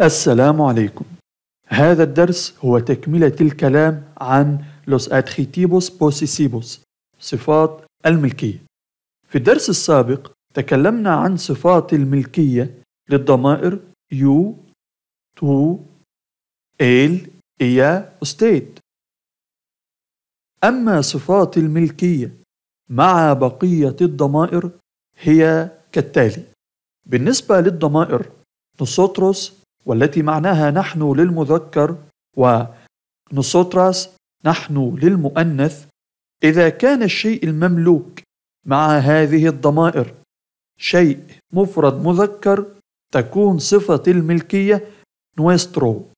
السلام عليكم. هذا الدرس هو تكملة الكلام عن los adjetivos possessivos صفات الملكية. في الدرس السابق تكلمنا عن صفات الملكية للضمائر you, tu, él, ella, usted أما صفات الملكية مع بقية الضمائر هي كالتالي. بالنسبة للضمائر nosotros والتي معناها نحن للمذكر ونصوتراس نحن للمؤنث إذا كان الشيء المملوك مع هذه الضمائر شيء مفرد مذكر تكون صفة الملكية نويسترو.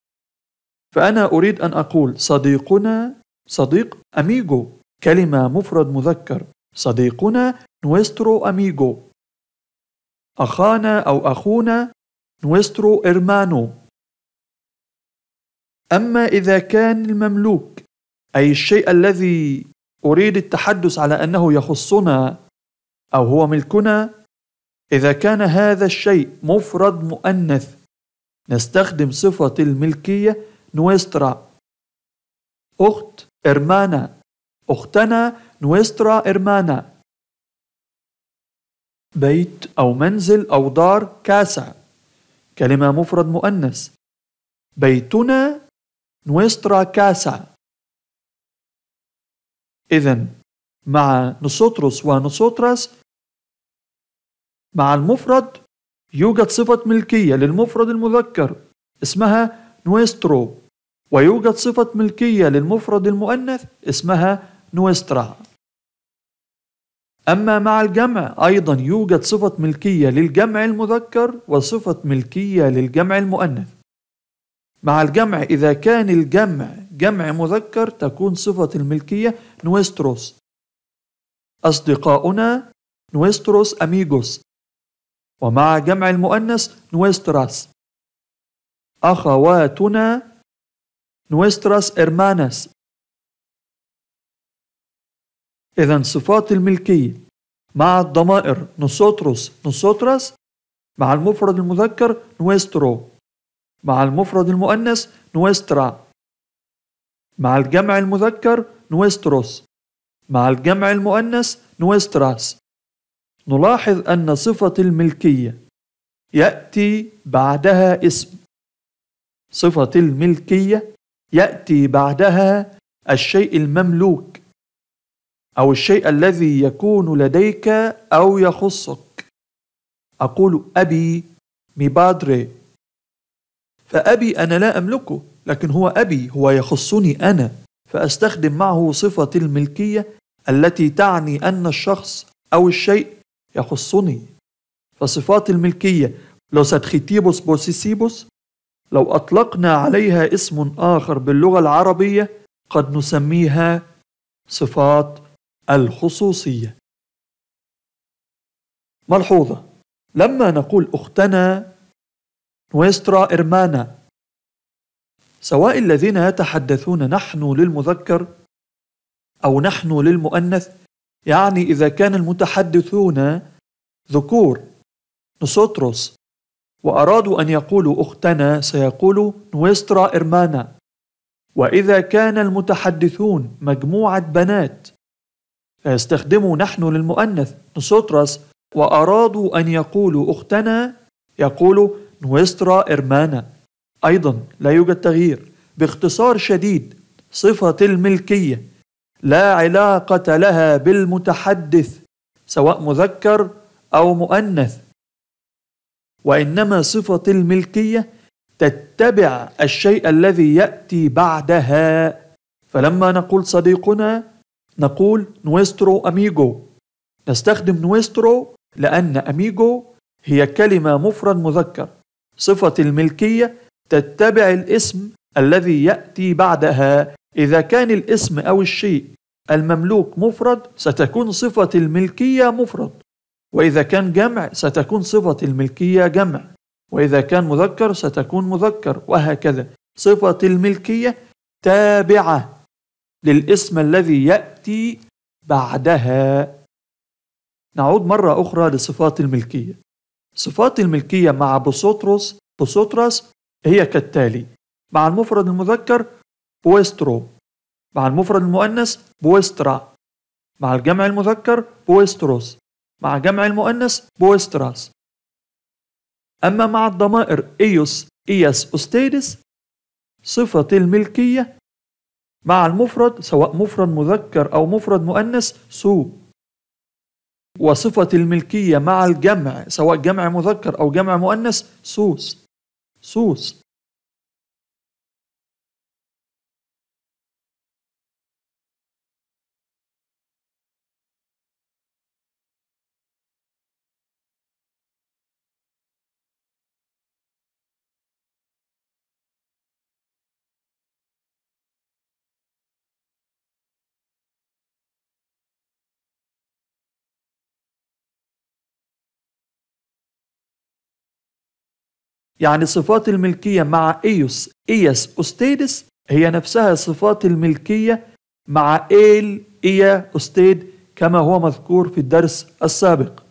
فأنا أريد أن أقول صديقنا صديق أميغو كلمة مفرد مذكر صديقنا نويسترو أميغو. أخانا أو أخونا nuestro hermano. أما إذا كان المملوك أي الشيء الذي أريد التحدث على أنه يخصنا أو هو ملكنا إذا كان هذا الشيء مفرد مؤنث نستخدم صفة الملكية نويسترا أخت إرمانا. أختنا نويسترا إرمانا. بيت أو منزل أو دار كاسع. كلمة مفرد مؤنث. بيتنا nuestra casa إذا مع نصوتروس ونصوتراس مع المفرد يوجد صفة ملكية للمفرد المذكر اسمها نويسترو. ويوجد صفة ملكية للمفرد المؤنث اسمها نويسترا. أما مع الجمع أيضا يوجد صفة ملكية للجمع المذكر وصفة ملكية للجمع المؤنث. مع الجمع إذا كان الجمع جمع مذكر تكون صفة الملكية نويستروس. أصدقاؤنا nuestros amigos. ومع جمع المؤنث nuestras. أخواتنا nuestras hermanas. إذا صفات الملكية. مع الضمائر. nosotros nosotras مع المفرد المذكر nuestro. مع المفرد المؤنث nuestra. مع الجمع المذكر نويستروس. مع الجمع المؤنث نويستراس. نلاحظ أن صفة الملكية يأتي بعدها اسم. صفة الملكية يأتي بعدها الشيء المملوك. أو الشيء الذي يكون لديك أو يخصك. أقول أبي مي بادري فأبي أنا لا أملكه لكن هو أبي هو يخصني أنا. فأستخدم معه صفة الملكية التي تعني أن الشخص أو الشيء يخصني. فصفات الملكية لوس adjetivos بوسيسيبوس لو أطلقنا عليها اسم آخر باللغة العربية قد نسميها صفات الخصوصية. ملحوظة. لما نقول أختنا nuestra hermana سواء الذين يتحدثون نحن للمذكر أو نحن للمؤنث يعني إذا كان المتحدثون ذكور نسوتروس وأرادوا أن يقولوا أختنا سيقولوا nuestra hermana وإذا كان المتحدثون مجموعة بنات فيستخدموا نحن للمؤنث نسوتراس وأرادوا أن يقولوا أختنا يقولوا نويسترا إرمانا. أيضا لا يوجد تغيير. باختصار شديد صفة الملكية. لا علاقة لها بالمتحدث سواء مذكر أو مؤنث. وإنما صفة الملكية تتبع الشيء الذي يأتي بعدها. فلما نقول صديقنا نقول نويسترو أميغو نستخدم نويسترو لأن أميغو هي كلمة مفرد مذكر. صفة الملكية تتبع الاسم الذي يأتي بعدها. إذا كان الاسم أو الشيء المملوك مفرد ستكون صفة الملكية مفرد. وإذا كان جمع ستكون صفة الملكية جمع. وإذا كان مذكر ستكون مذكر. وهكذا. صفة الملكية تابعة. للإسم الذي يأتي بعدها. نعود مرة أخرى لصفات الملكية. صفات الملكية مع vosotros vosotras هي كالتالي مع المفرد المذكر vuestro مع المفرد المؤنث vuestra مع الجمع المذكر vuestros مع جمع المؤنث vuestras. أما مع الضمائر إيوس إياس أستيدس صفة الملكية مع المفرد سواء مفرد مذكر أو مفرد مؤنث سو. وصفة الملكية مع الجمع سواء جمع مذكر أو جمع مؤنث سوس. سوس. يعني صفات الملكية مع إيوس إياس أستيدس هي نفسها صفات الملكية مع إيل إيا أستيد كما هو مذكور في الدرس السابق.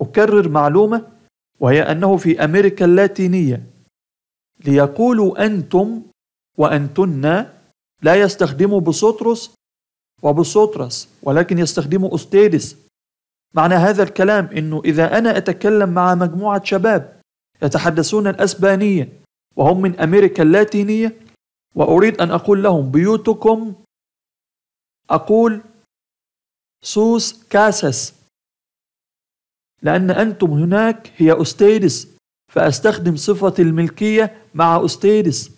أكرر معلومة وهي أنه في أمريكا اللاتينية. ليقولوا أنتم وأنتن لا يستخدموا بسوتروس وبسوترس ولكن يستخدموا أستيدس. معنى هذا الكلام إنه إذا أنا أتكلم مع مجموعة شباب يتحدثون الأسبانية وهم من أمريكا اللاتينية وأريد أن أقول لهم بيوتكم أقول سوس كاسس لأن أنتم هناك هي أستيدس فأستخدم صفة الملكية مع أستيدس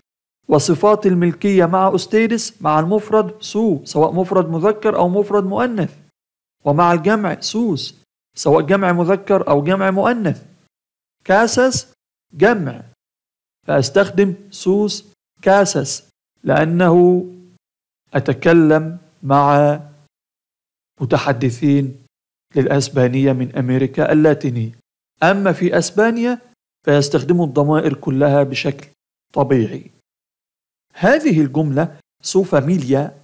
وصفات الملكية مع أستيدس مع المفرد سو سواء مفرد مذكر أو مفرد مؤنث. ومع الجمع sus سواء جمع مذكر أو جمع مؤنث. casas جمع. فأستخدم sus casas لأنه أتكلم مع متحدثين للأسبانية من أمريكا اللاتينية. أما في أسبانيا فيستخدموا الضمائر كلها بشكل طبيعي. هذه الجملة su familia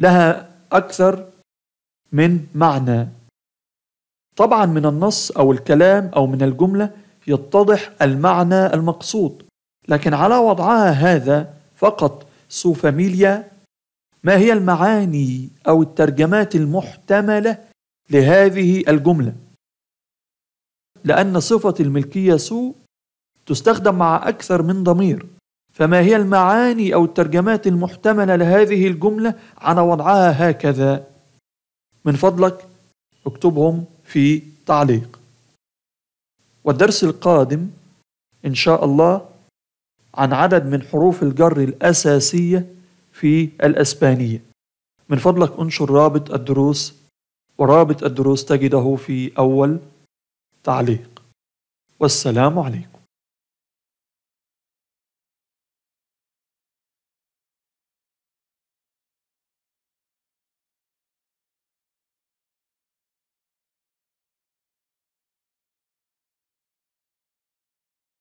لها أكثر من معنى. طبعا من النص أو الكلام أو من الجملة يتضح المعنى المقصود لكن على وضعها هذا فقط su familia ما هي المعاني أو الترجمات المحتملة لهذه الجملة؟ لأن صفة الملكية su تستخدم مع أكثر من ضمير فما هي المعاني أو الترجمات المحتملة لهذه الجملة على وضعها هكذا؟ من فضلك اكتبهم في تعليق. والدرس القادم إن شاء الله عن عدد من حروف الجر الأساسية في الأسبانية. من فضلك انشر رابط الدروس ورابط الدروس تجده في أول تعليق. والسلام عليكم.